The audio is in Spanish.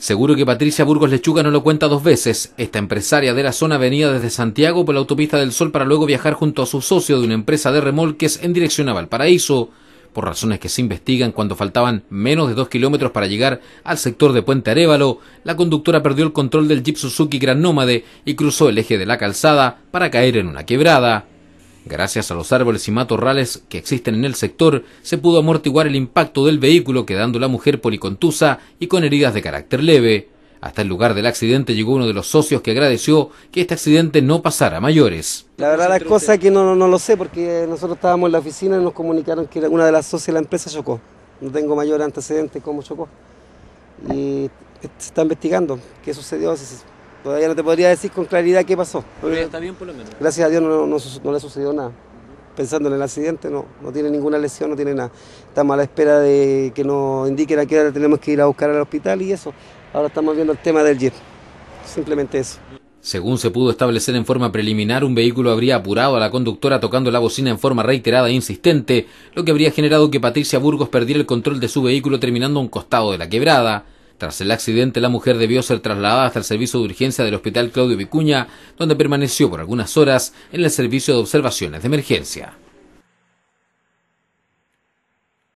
Seguro que Patricia Burgos Lechuga no lo cuenta dos veces. Esta empresaria de la zona venía desde Santiago por la autopista del Sol para luego viajar junto a su socio de una empresa de remolques en dirección a Valparaíso. Por razones que se investigan, cuando faltaban menos de dos kilómetros para llegar al sector de Puente Arevalo, la conductora perdió el control del Jeep Suzuki Gran Nómade y cruzó el eje de la calzada para caer en una quebrada. Gracias a los árboles y matorrales que existen en el sector, se pudo amortiguar el impacto del vehículo quedando la mujer policontusa y con heridas de carácter leve. Hasta el lugar del accidente llegó uno de los socios que agradeció que este accidente no pasara a mayores. La verdad la cosa es que no, no, lo sé porque nosotros estábamos en la oficina y nos comunicaron que una de las socias de la empresa chocó. No tengo mayor antecedente cómo chocó. Y se está investigando qué sucedió, Todavía no te podría decir con claridad qué pasó. Pero está bien por lo menos. Gracias a Dios no, no, le sucedió nada. Pensando en el accidente, no, no tiene ninguna lesión, no tiene nada. Estamos a la espera de que nos indiquen a qué hora tenemos que ir a buscar al hospital y eso. Ahora estamos viendo el tema del jet. Simplemente eso. Según se pudo establecer en forma preliminar, un vehículo habría apurado a la conductora tocando la bocina en forma reiterada e insistente, lo que habría generado que Patricia Burgos perdiera el control de su vehículo terminando a un costado de la quebrada. Tras el accidente, la mujer debió ser trasladada hasta el servicio de urgencia del Hospital Claudio Vicuña, donde permaneció por algunas horas en el servicio de observaciones de emergencia.